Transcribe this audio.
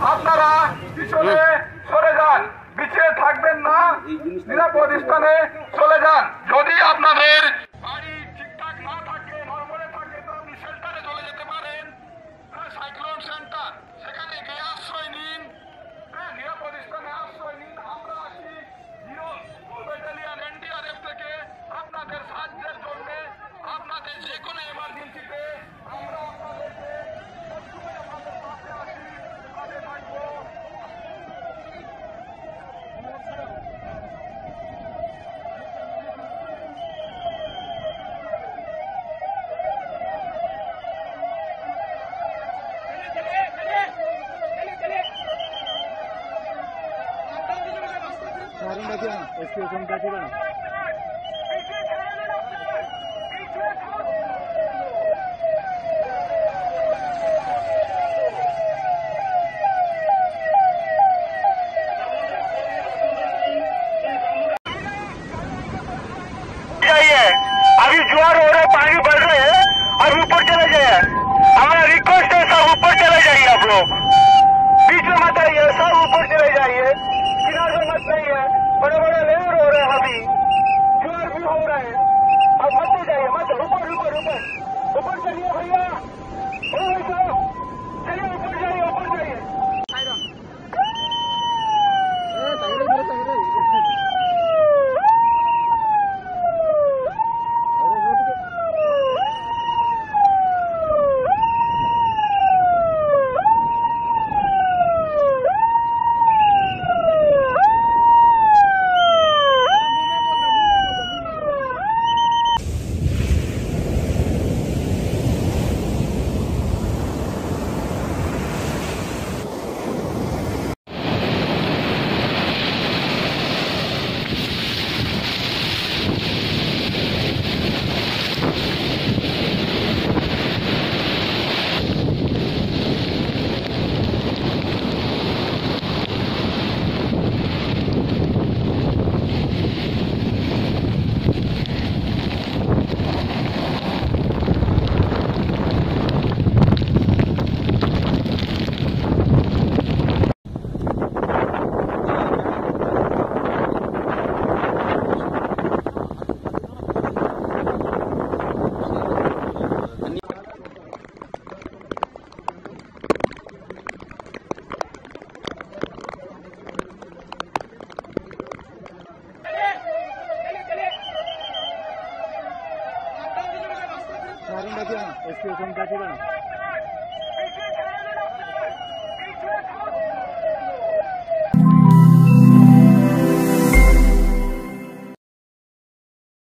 আপনারা পিছনে সরে যান। পিছিয়ে থাকবেন না। নিরাপদ স্থানে চলে যান। যদি আপনাদের सारी जाइए अभी ज्वार हो रहा है पानी बढ़ रहे हैं अब ऊपर चले जाइए हमारा रिक्वेस्ट है सब ऊपर चले जाइए आप लोग। बीच में मत आइए सब ऊपर चले जाइए। किनारे मत है बड़े बड़े लेवर हो रहे हैं अभी ज्वार भी हो रहा है अब मत जाइए मत ऊपर ऊपर ऊपर ऊपर चलिए भैया ओ भाई साहब चलिए ऊपर जाइए ऊपर जाइए स्टेशन पे थी ना